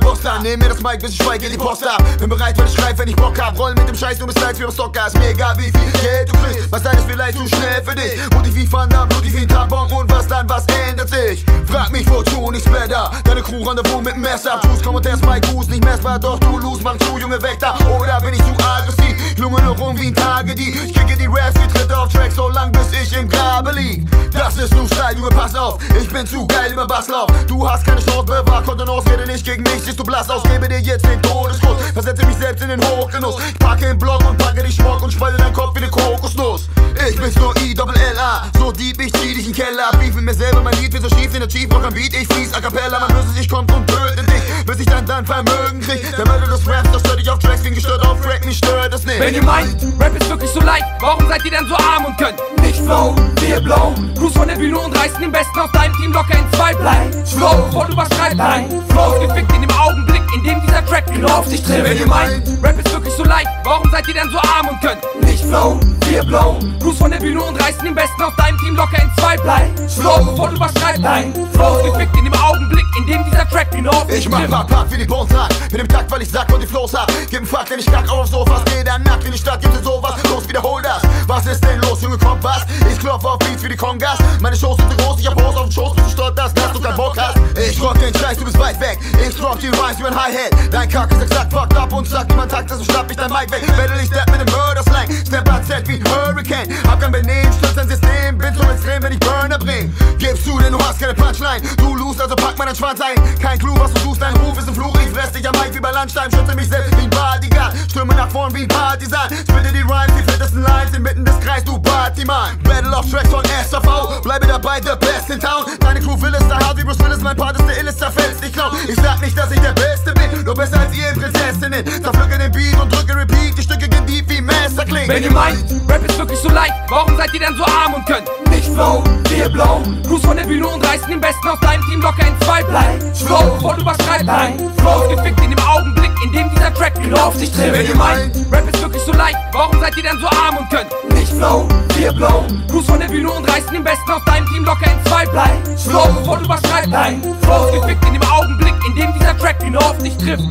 Boss an. Nehm mir das Mic, bis ich schweige, die Post ab. Bin bereit, wenn ich schreib, wenn ich Bock hab. Roll mit dem Scheiß, du bist leid wie am Stocker. Ist mir egal, wie viel Geld du kriegst. Was ist vielleicht zu schnell für dich. Mutig wie Van Damme, blutig wie Tampon. Und was dann, was ändert sich? Frag mich, wozu nicht splatter. Deine Crew Rendezvous mit dem Messer. Tschüss, komm und test Mike Goose, nicht messbar. Doch du lose, mach zu, Junge, weg da. Oder bin ich zu aggressiv? Lunge nur rum wie ein Tagedieb. Ich kicke die Raps, die Tritte auf ist nur Style, Junge, pass auf. Ich bin zu geil über Basslauf. Du hast keine Chance, bewahr Kontenance, rede nicht gegen mich, siehst du blass aus. Gebe dir jetzt den Todeskuss. Versetze mich selbst in den Hochgenuss. Ich packe den Block und packe dich Schmuck und spalte deinen Kopf wie ne Kokosnuss. Ich bin's nur I, Doppel L A. So deep, ich zieh dich in den Keller. Beef mit mir selber, mein Lied wird so schief in der Chief Rock Beat. Ich fließ a cappella, man böse sich kommt und tötet dich. Bis ich dann dein Vermögen krieg. Der Mörder des Raps, das stört dich auf Tracks, bin gestört Wenn ihr meint, Rap ist wirklich so leicht, warum seid ihr denn so arm und könnt nicht flow, wir blow? Cruise von der Bühne und reißen den Besten aus deinem Team locker in zwei Bleib slow, bevor du überschreibst Nein, flow gefickt in dem Augenblick, in dem dieser Track genau auf dich trifft Wenn ihr meint, Rap ist wirklich so leicht, warum seid ihr denn so arm und könnt nicht flow, wir blow? Cruise von der Bühne und reißen den Besten aus deinem Team locker in zwei Bleib slow, bevor du überschreibst Nein, flow gefickt in dem Augenblick, in dem dieser Track genau auf dich Ich mach trifft Pack, Pack wie die Bones hat. Mit dem Takt, weil ich sag und die Flows hab. Gib 'n Fuck, denn ich kack auf Sofas. Jeder nackt wie die Kongas. Meine Shows sind so groß, ich hab Hose auf dem Schoß, bist du stolz, dass dass du keinen Bock hast. Ich rock den Scheiß, du bist weit weg. Ich rock die Rhymes wie ein Hi-Hat. Dein Kack ist exakt fucked up und sagt niemand Takt, also schnapp ich dein Mic weg. Battle ich step mit dem Murder-Slang. Step AZ wie Hurricane. Hab kein Benehmen, stürzt dein System. Bin so extrem, wenn ich Burner bring. Gibst du, denn du hast keine Punchline. Du lose, also pack meinen Schwanz ein. Kein Clou, was du suchst, dein Ruf ist ein Fluch. Ich fress dich am Mic wie bei Lunchtime. Schütze mich selbst wie ein Bodyguard. Stürme nach vorn wie ein Partisan. Spitte die Rhymes, die fettesten Lines inmitten des Kreis, du Partyman. Battle of Tracks von SAV. Bleibe dabei, the best in town. Deine Crew will es, da hart wie Bruce Willis. Mein Part ist der illeste Fels, ich glaub. Ich sag nicht, dass ich der Beste bin. Nur besser als ihr Prinzessinnen. Zerpflücke den Beat und drücke Repeat. Die Stücke gehen deep wie Messer klingen. Wenn ihr meint, Rap ist wirklich so leicht, warum seid ihr denn so arm und könnt nicht flow, wir blow? Cruise von der Bühne und reißen den Besten aus deinem Team locker in zwei Bleib slow, bevor du überschreibst Nein, flow gefickt in dem Augenblick, in dem dieser Track genau auf dich trifft Wenn ihr meint, Rap ist wirklich so leicht, warum seid ihr denn so arm und könnt nicht flow, wir blow? Cruise von der Bühne und reißen den Besten aus deinem Team locker in zwei Bleib slow, bevor du überschreibst Nein, flow ist gefickt in dem Augenblick, in dem dieser Track genau auf dich trifft